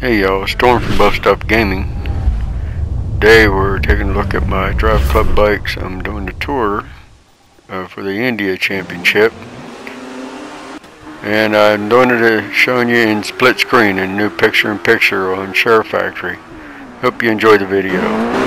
Hey y'all, Storm from Buff Stuff Gaming. Today we're taking a look at my DriveClub bikes. I'm doing the tour uh, for the India Championship. And I'm doing it uh, showing you in split screen and new picture in picture on ShareFactory. Hope you enjoy the video.